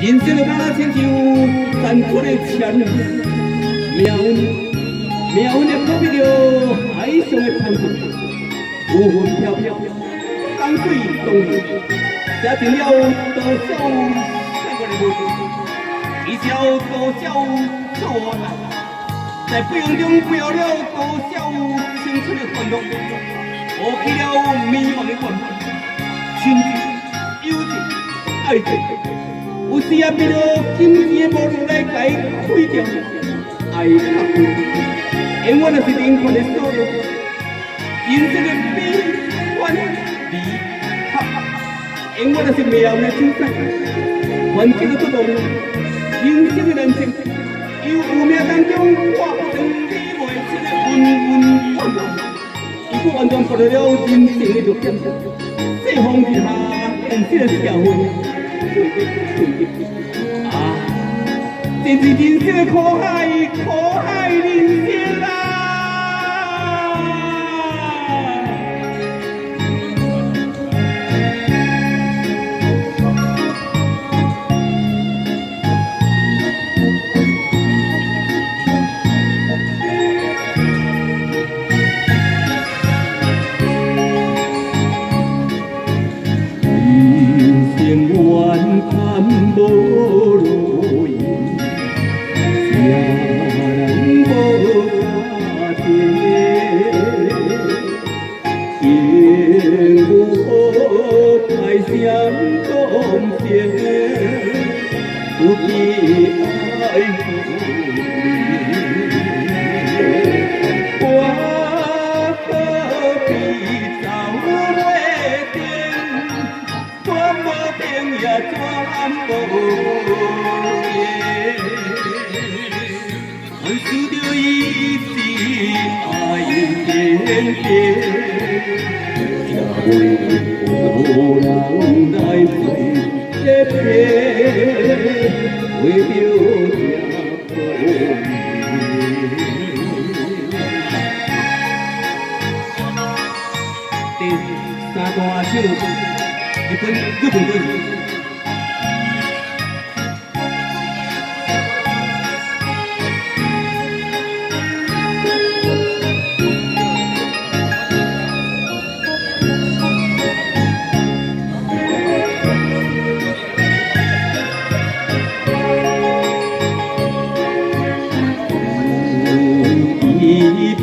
人生的敢若亲像单纯的签，命运命运的可比着海上的帆船，浮浮飘飘，江水东流，这只了多少岁月的路，一朝多少错难，在不用中不了多少青春的欢乐，抛弃了迷茫的困难，亲情、友情、爱情。उसी मेरो किन किए बोरुलाई काई खुई के आई खाकु एवन असी दिन को लेस्तो लो इन से बी वन बी एवन असी मेरा उन्हें चूसा वन के तो तो इन से भी रन से यू उम्या तन के उन को तंगी बोल से उन उन 이거 완전 버려려 진생이 좋겠어 세 홍기하 엔시를 시켜오니 啊。真是人生的可爱可爱人生。Chuyện buồn phải dám tôm phiền tu đi ai quá cơ bị sao quê tiền quá mơ tiền nhà cho ăn bầu Hãy subscribe cho kênh Ghiền Mì Gõ Để không bỏ lỡ những video hấp dẫn 아이 길길 자고는 고랑다이 대패 의묘야 Hãy subscribe cho kênh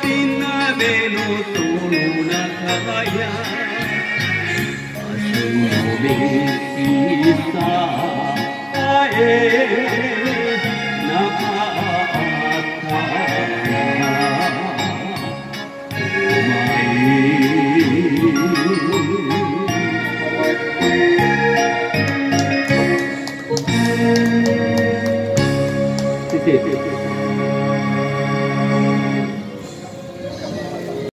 ಪಿನ್ನವೇನು ತೋಣ Thank you. City.